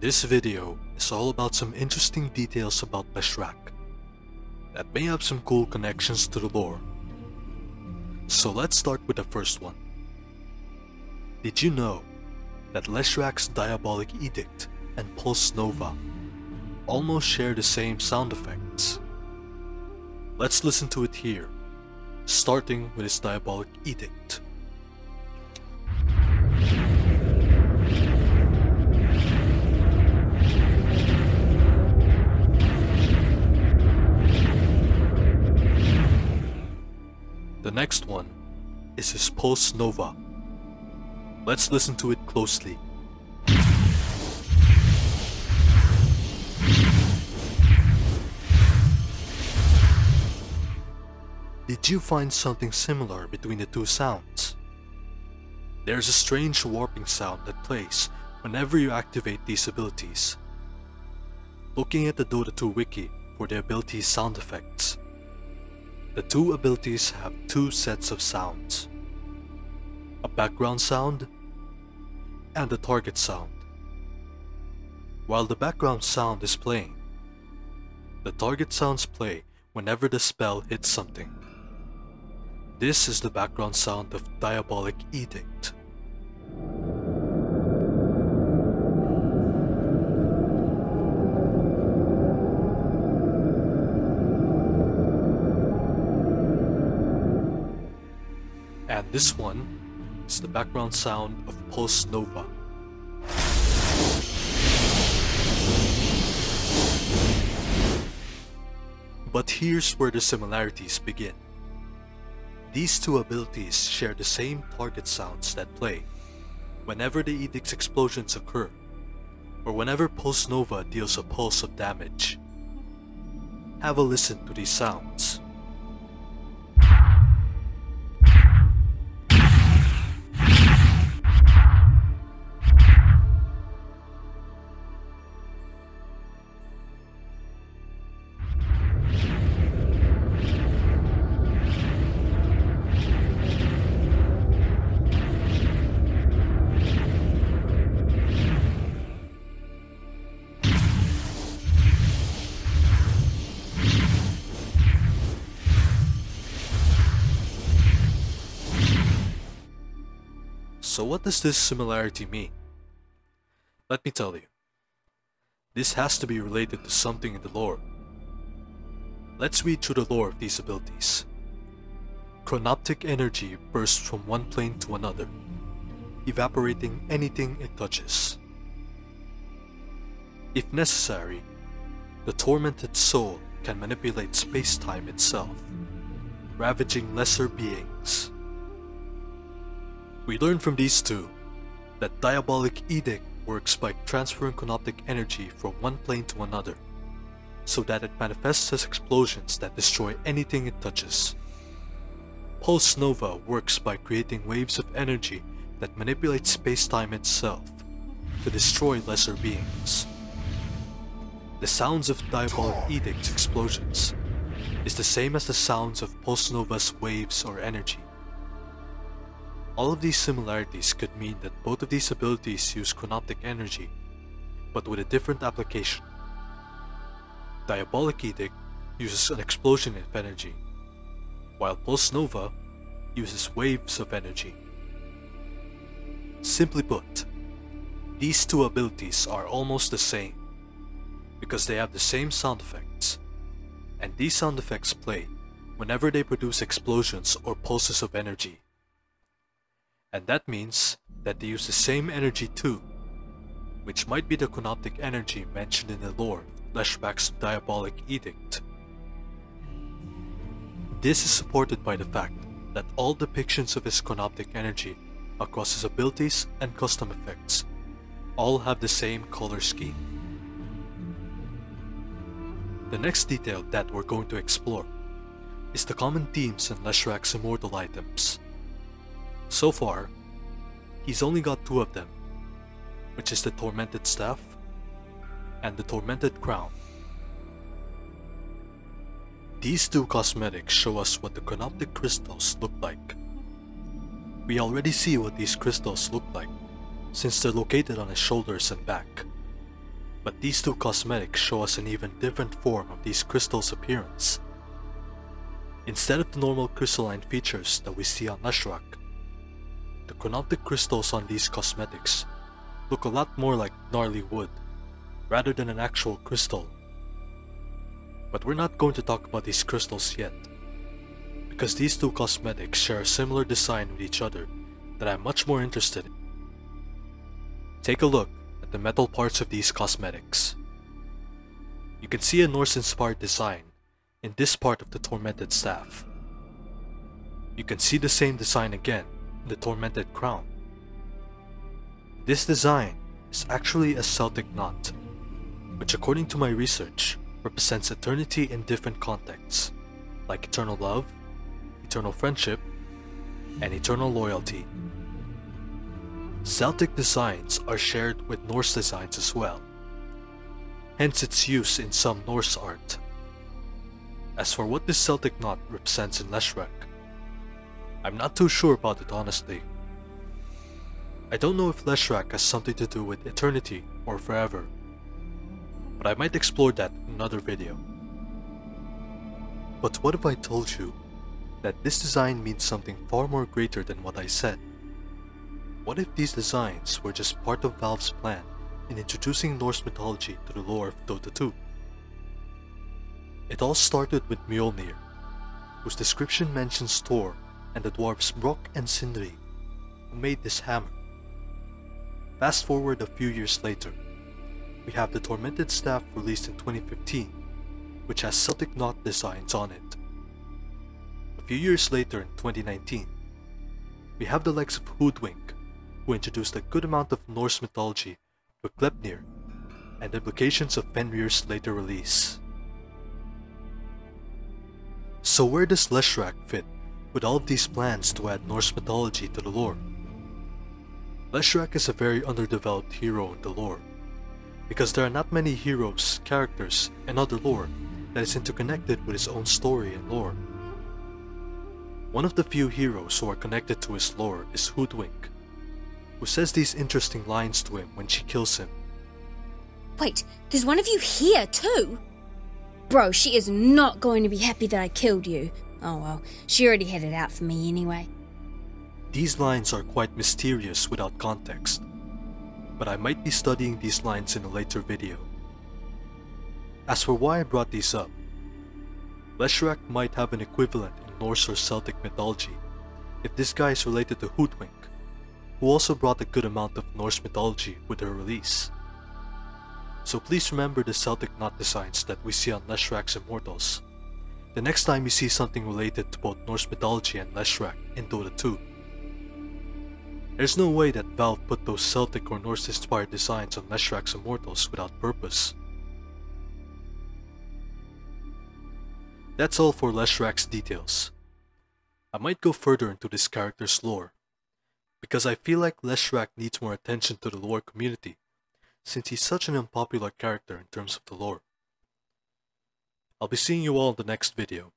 This video is all about some interesting details about Leshrac that may have some cool connections to the lore. So let's start with the first one. Did you know that Leshrac's Diabolic Edict and Pulse Nova almost share the same sound effects? Let's listen to it here, starting with his Diabolic Edict. Next one is his Pulse Nova. Let's listen to it closely. Did you find something similar between the two sounds? There's a strange warping sound that plays whenever you activate these abilities. Looking at the Dota 2 wiki for the abilities sound effects, the two abilities have two sets of sounds. A background sound and a target sound. While the background sound is playing, the target sounds play whenever the spell hits something. This is the background sound of Diabolic Edict. And this one is the background sound of Pulse Nova. But here's where the similarities begin. These two abilities share the same target sounds that play whenever the Edict's explosions occur, or whenever Pulse Nova deals a pulse of damage. Have a listen to these sounds. So what does this similarity mean? Let me tell you. This has to be related to something in the lore. Let's read through the lore of these abilities. Chronoptic energy bursts from one plane to another, evaporating anything it touches. If necessary, the tormented soul can manipulate space-time itself, ravaging lesser beings. We learn from these two that Diabolic Edict works by transferring chronoptic energy from one plane to another, so that it manifests as explosions that destroy anything it touches. Pulse Nova works by creating waves of energy that manipulate space-time itself to destroy lesser beings. The sounds of Diabolic Edict's explosions is the same as the sounds of Pulse Nova's waves or energy. All of these similarities could mean that both of these abilities use chronoptic energy, but with a different application. Diabolic Edict uses an explosion of energy, while Pulse Nova uses waves of energy. Simply put, these two abilities are almost the same, because they have the same sound effects, and these sound effects play whenever they produce explosions or pulses of energy. And that means that they use the same energy too, which might be the chronoptic energy mentioned in the lore of Leshrac's Diabolic Edict. This is supported by the fact that all depictions of his chronoptic energy across his abilities and custom effects all have the same color scheme. The next detail that we're going to explore is the common themes in Leshrac's immortal items. So far, he's only got two of them, which is the Tormented Staff and the Tormented Crown. These two cosmetics show us what the Chronoptic crystals look like. We already see what these crystals look like, since they're located on his shoulders and back. But these two cosmetics show us an even different form of these crystals' appearance. Instead of the normal crystalline features that we see on Leshrac, the chronoptic crystals on these cosmetics look a lot more like gnarly wood, rather than an actual crystal. But we're not going to talk about these crystals yet, because these two cosmetics share a similar design with each other that I'm much more interested in. Take a look at the metal parts of these cosmetics. You can see a Norse-inspired design in this part of the Tormented Staff. You can see the same design again in the Tormented Crown. This design is actually a Celtic knot, which according to my research represents eternity in different contexts, like eternal love, eternal friendship, and eternal loyalty. Celtic designs are shared with Norse designs as well, hence its use in some Norse art. As for what this Celtic knot represents in Leshrac, I'm not too sure about it honestly. I don't know if Leshrac has something to do with eternity or forever, but I might explore that in another video. But what if I told you that this design means something far more greater than what I said? What if these designs were just part of Valve's plan in introducing Norse mythology to the lore of Dota 2? It all started with Mjolnir, whose description mentions Thor and the dwarves Brok and Sindri, who made this hammer. Fast forward a few years later, we have the Tormented Staff released in 2015, which has Celtic knot designs on it. A few years later in 2019, we have the likes of Hoodwink, who introduced a good amount of Norse mythology with Gleipnir, and implications of Fenrir's later release. So where does Leshrac fit with all of these plans to add Norse mythology to the lore? Leshrac is a very underdeveloped hero in the lore, because there are not many heroes, characters, and other lore that is interconnected with his own story and lore. One of the few heroes who are connected to his lore is Hoodwink, who says these interesting lines to him when she kills him. Wait, there's one of you here too? Bro, she is not going to be happy that I killed you. Oh well, she already had it out for me anyway. These lines are quite mysterious without context, but I might be studying these lines in a later video. As for why I brought these up, Leshrac might have an equivalent in Norse or Celtic mythology if this guy is related to Hoodwink, who also brought a good amount of Norse mythology with her release. So please remember the Celtic knot designs that we see on Leshrac's Immortals, the next time you see something related to both Norse mythology and Leshrac in Dota 2. There's no way that Valve put those Celtic or Norse inspired designs on Leshrac's Immortals without purpose. That's all for Leshrac's details. I might go further into this character's lore, because I feel like Leshrac needs more attention to the lore community, since he's such an unpopular character in terms of the lore. I'll be seeing you all in the next video.